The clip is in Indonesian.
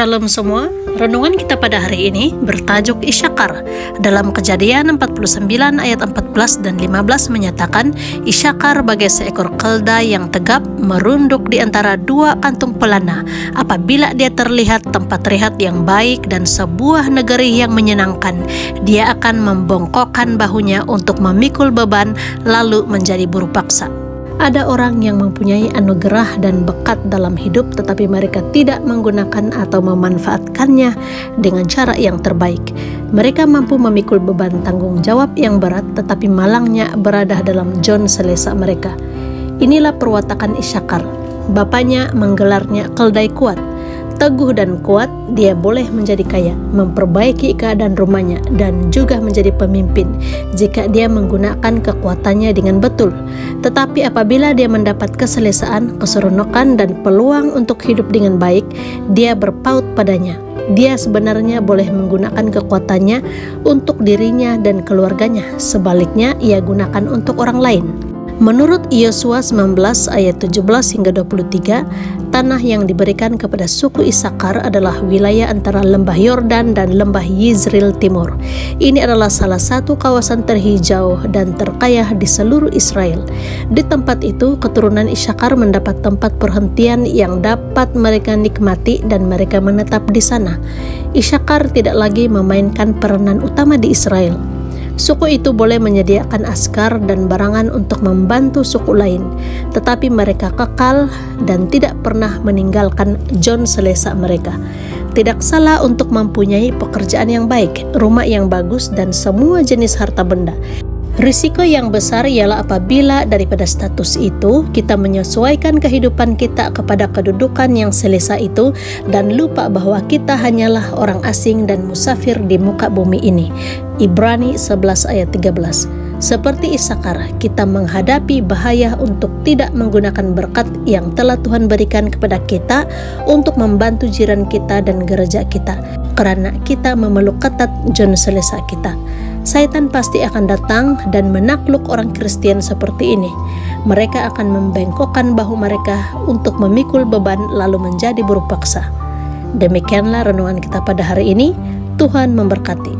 Shalom semua, renungan kita pada hari ini bertajuk Isyakar. Dalam kejadian 49 ayat 14 dan 15 menyatakan, Isyakar bagai seekor kelda yang tegap merunduk di antara dua kantung pelana. Apabila dia terlihat tempat rehat yang baik dan sebuah negeri yang menyenangkan, dia akan membongkokkan bahunya untuk memikul beban lalu menjadi buruh paksa. Ada orang yang mempunyai anugerah dan bekat dalam hidup, tetapi mereka tidak menggunakan atau memanfaatkannya dengan cara yang terbaik. Mereka mampu memikul beban tanggung jawab yang berat, tetapi malangnya berada dalam John selesa mereka. Inilah perwatakan Isyakar. Bapaknya menggelarnya keldai kuat teguh dan kuat, dia boleh menjadi kaya, memperbaiki keadaan rumahnya, dan juga menjadi pemimpin jika dia menggunakan kekuatannya dengan betul. Tetapi apabila dia mendapat keselesaan, keseronokan, dan peluang untuk hidup dengan baik, dia berpaut padanya. Dia sebenarnya boleh menggunakan kekuatannya untuk dirinya dan keluarganya, sebaliknya ia gunakan untuk orang lain. Menurut Yosua 19 ayat 17 hingga 23, tanah yang diberikan kepada suku Isakar adalah wilayah antara lembah Yordan dan lembah Yizril Timur. Ini adalah salah satu kawasan terhijau dan terkaya di seluruh Israel. Di tempat itu, keturunan Isakar mendapat tempat perhentian yang dapat mereka nikmati dan mereka menetap di sana. Isakar tidak lagi memainkan peranan utama di Israel Suku itu boleh menyediakan askar dan barangan untuk membantu suku lain, tetapi mereka kekal dan tidak pernah meninggalkan John selesa mereka. Tidak salah untuk mempunyai pekerjaan yang baik, rumah yang bagus, dan semua jenis harta benda. Risiko yang besar ialah apabila daripada status itu kita menyesuaikan kehidupan kita kepada kedudukan yang selesa itu dan lupa bahwa kita hanyalah orang asing dan musafir di muka bumi ini. Ibrani 11 ayat 13. Seperti Isakar, kita menghadapi bahaya untuk tidak menggunakan berkat yang telah Tuhan berikan kepada kita untuk membantu jiran kita dan gereja kita, karena kita memeluk ketat John selesa kita. Satan pasti akan datang dan menakluk orang Kristen seperti ini. Mereka akan membengkokkan bahu mereka untuk memikul beban lalu menjadi buruh paksa. Demikianlah renungan kita pada hari ini. Tuhan memberkati.